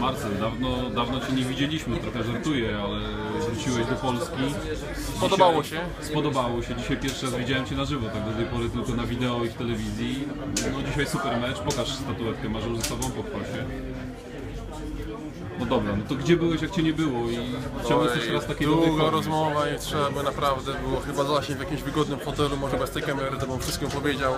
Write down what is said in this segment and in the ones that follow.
Marcel, dawno, dawno Cię nie widzieliśmy, trochę żartuję, ale wróciłeś do Polski. Spodobało się? Spodobało się. Dzisiaj pierwszy raz widziałem Cię na żywo, tak do tej pory tylko na wideo i w telewizji. No dzisiaj super mecz, pokaż statuetkę, masz ją ze sobą, pochwal się. Dobra, no to gdzie byłeś jak Cię nie było i czemu jesteś teraz taki dobry Długa rozmowa i trzeba by naprawdę było chyba zasiąść w jakimś wygodnym fotelu, może bez tej kamery, to bym wszystkim powiedział.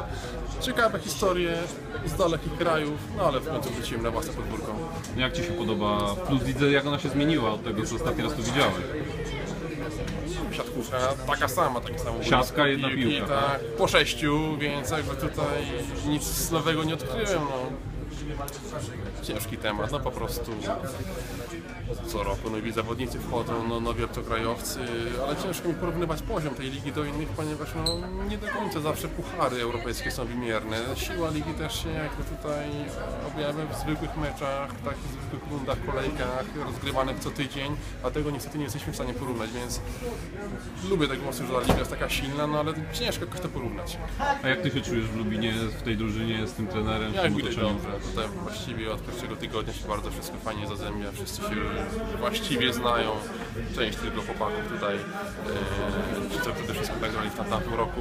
Ciekawe historie z dalekich krajów, no ale w końcu wróciłem na własne podwórko. Jak Ci się podoba Plus widzę jak ona się zmieniła od tego co ostatni raz tu widziałeś? Siatkówka taka sama, takie samo. Siatka, jedna piłka, Tak, po sześciu, więc jakby tutaj nic nowego nie odkryłem. No. Ciężki temat, no po prostu co roku nowi zawodnicy wchodzą, no, nowi obcokrajowcy, ale ciężko mi porównywać poziom tej ligi do innych, ponieważ no, nie do końca zawsze puchary europejskie są wymierne. Siła ligi też się jakby tutaj objawia w zwykłych meczach, takich zwykłych rundach, kolejkach rozgrywanych co tydzień, a tego niestety nie jesteśmy w stanie porównać, więc lubię tego mocno, że ta liga jest taka silna, no ale ciężko jakoś to porównać. A jak Ty się czujesz w Lubinie, w tej drużynie, z tym trenerem, Jak widać dobrze, tutaj właściwie od pierwszego tygodnia się bardzo wszystko fajnie zazębia, wszyscy się właściwie znają, część tylko chłopaków tutaj, e, ci co przede wszystkim tak grali w tam- tamtym roku,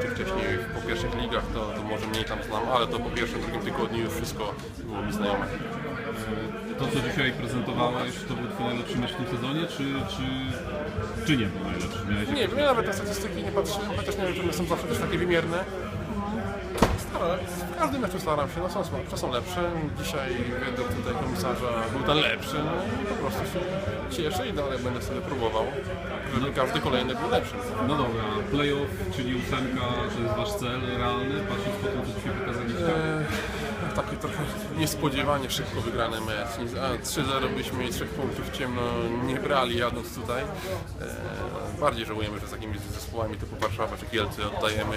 tych wcześniej po pierwszych ligach, to, to może mniej tam znam, ale to po pierwszym, drugim tygodniu już wszystko było mi znajome. To, co dzisiaj prezentowałeś, to był Twój najlepszy mecz w tym sezonie, czy, czy, czy nie był najlepszy? Miałeś Nie wiem, ja nawet na statystyki nie patrzyłem, chociaż nie wiem, czy one są zawsze też takie wymierne. Staram, w każdym meczu staram się, no są są lepsze. Dzisiaj według tutaj komisarza był ten lepszy, no i po prostu się cieszę i dalej będę sobie próbował, żeby każdy kolejny był lepszy. No dobra, playoff, czyli ósemka, to jest Wasz cel realny, patrząc po tym, co dzisiaj pokazaliście? Eee, taki trochę niespodziewanie szybko wygrany mecz. A, 3-0 byśmy i 3 punktów ciemno nie brali jadąc tutaj. Eee, bardziej żałujemy, że z takimi zespołami typu Warszawa czy Kielce oddajemy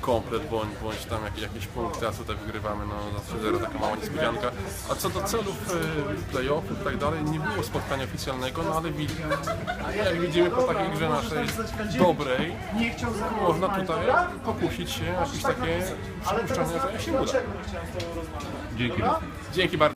komplet bądź, bądź tam jakieś, punkty, a tutaj wygrywamy no, za 3-0 taka mała niespodzianka. A co do celów e, playoffów i tak dalej, nie było spotkania oficjalnego, no ale jak widzimy po takiej grze naszej dobrej, można tutaj pokusić się jakieś takie przypuszczenia, że się uda. Dzięki. Dzięki bardzo.